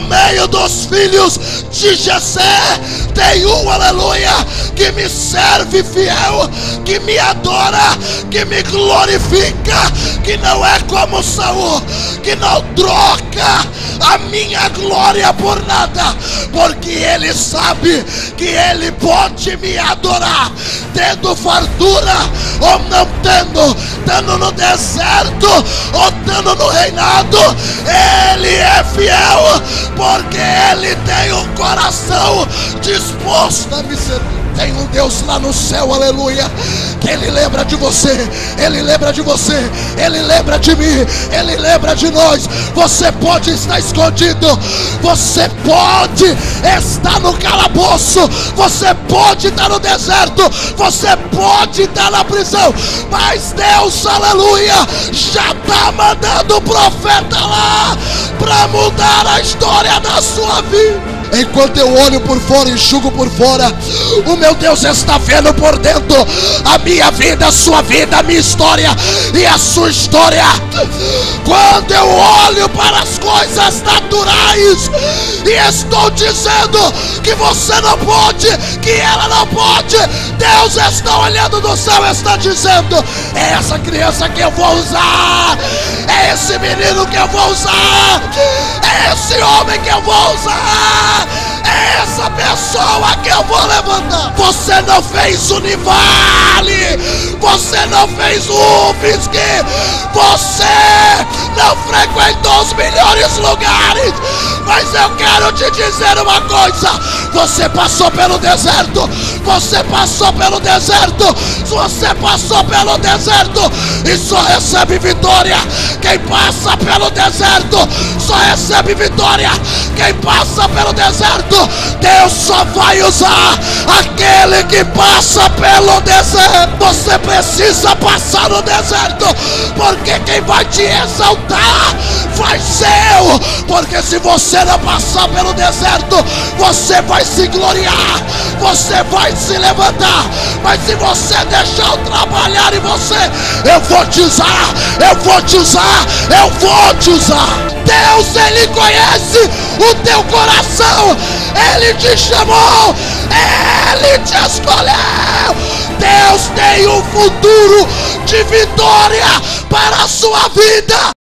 no meio dos filhos de Jessé. Tem um, aleluia, que me serve fiel, que me adora, que me glorifica, que não é como Saul, que não troca a minha glória por nada, porque ele sabe que ele pode me adorar, tendo fartura ou não tendo, estando no deserto ou no reinado, ele é fiel, porque ele tem um coração disposto a me servir. Tem um Deus lá no céu, aleluia, que Ele lembra de você, Ele lembra de você, Ele lembra de mim, Ele lembra de nós. Você pode estar escondido, você pode estar no calabouço, você pode estar no deserto, você pode estar na prisão, mas Deus, aleluia, já está mandando o profeta lá para mudar a história da sua vida. Enquanto eu olho por fora, enxugo por fora, o meu Deus está vendo por dentro a minha vida, a sua vida, a minha história e a sua história. Quando eu olho para as coisas naturais e estou dizendo que você não pode, que ela não pode, Deus está olhando do céu e está dizendo: é essa criança que eu vou usar, esse menino que eu vou usar, é esse homem que eu vou usar é essa pessoa que eu vou levantar. Você não fez Univale, você não fez UFSC, você não frequentou os melhores lugares. Mas eu quero te dizer uma coisa: você passou pelo deserto, você passou pelo deserto, você passou pelo deserto e só recebe vitória quem passa pelo deserto, só recebe vitória quem passa pelo deserto. Deus só vai usar aquele que passa pelo deserto. Você precisa passar no deserto, porque quem vai te exaltar vai ser eu. Porque se você não passar pelo deserto, você vai se gloriar, você vai se levantar. Mas se você deixar eu trabalhar em você, eu vou te usar, eu vou te usar, eu vou te usar. Ele conhece o teu coração, Ele te chamou, Ele te escolheu. Deus tem um futuro de vitória para a sua vida.